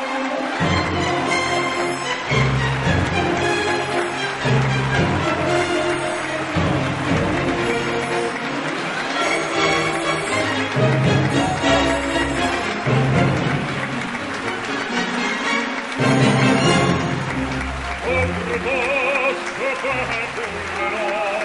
Nos, nos, nos, nos, nos,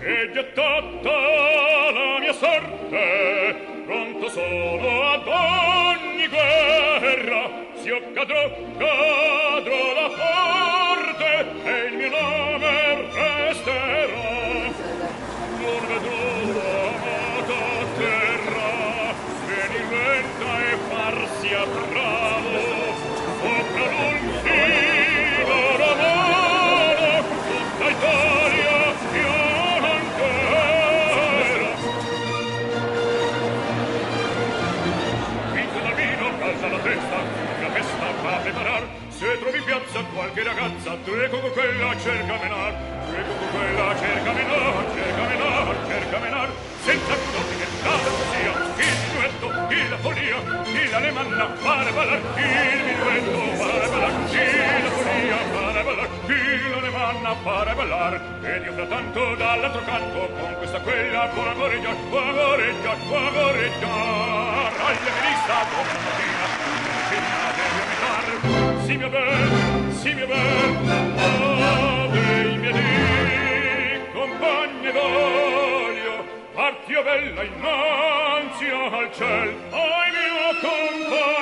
e gettata la mia sorte pronto sono ad ogni guerra. Si io cadrò cadrò Se trovi in piazza qualche ragazza, treco con quella cerca menar, treco con quella cerca menar, cerca menar, cerca menar, senza culotte che la sia, il minuetto, chi la folia, chi la lemanna, fare ballar, il minuetto, fare ballar, chi la folia, fare ballar, chi la lemanna, fare ballar, ed io frattanto dall'altro canto, con questa quella, con agoreggiar, con agoreggiar, con agoreggiar, aglia ministra, con agoreggiar, si mio bel, si mio bel, ave i miei dì, compagne voglio, partio bella innanzi al ciel, ai mio compagno.